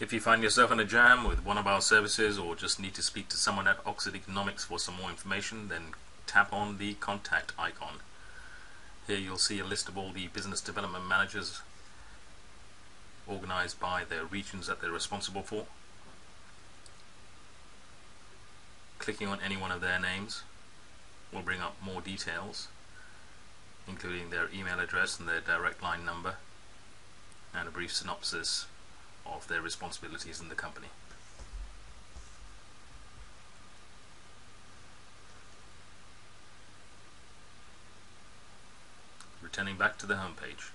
If you find yourself in a jam with one of our services or just need to speak to someone at Oxford Economics for some more information, then tap on the contact icon. Here you'll see a list of all the business development managers organized by their regions that they're responsible for. Clicking on any one of their names will bring up more details including their email address and their direct line number and a brief synopsis of their responsibilities in the company. Returning back to the home page.